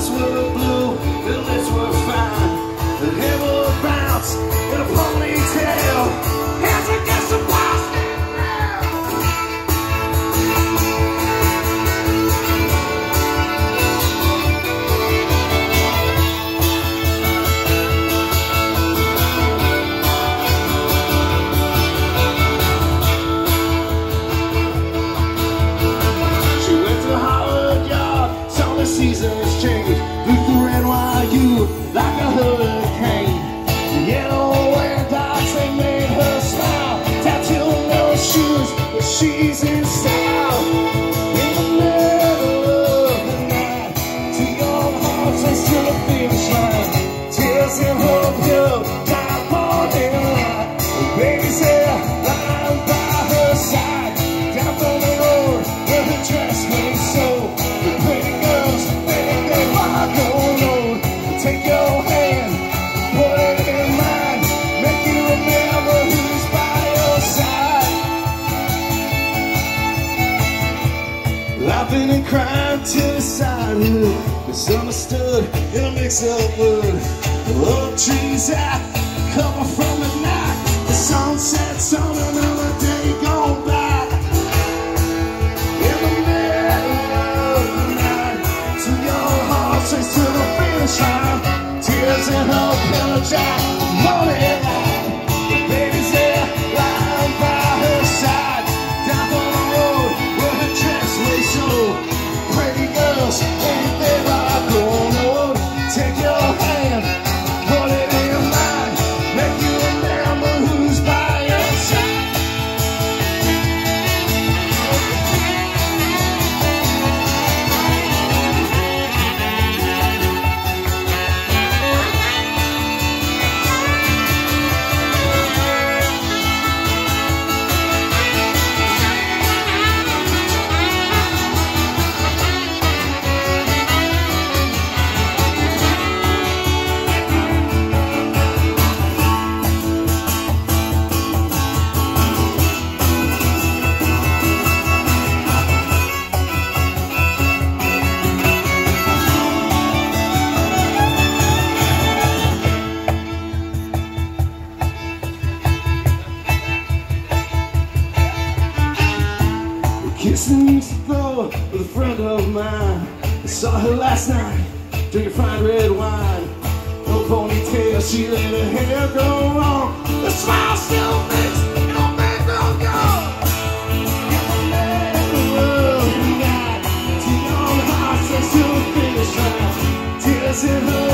clouds were blue. I knew Misunderstood in a mix of wood The love trees out Cover from the night. The sunset's on Kissing though with a friend of mine. I saw her last night, drinking fine red wine. No ponytail, she let her hair go long. The smile still fixed. Tears in her